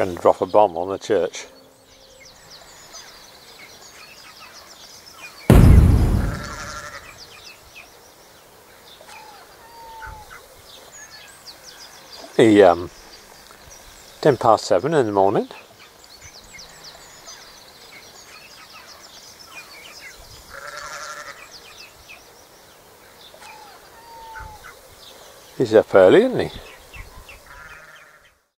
Going to drop a bomb on the church. The um, ten past seven in the morning. He's up early, isn't he?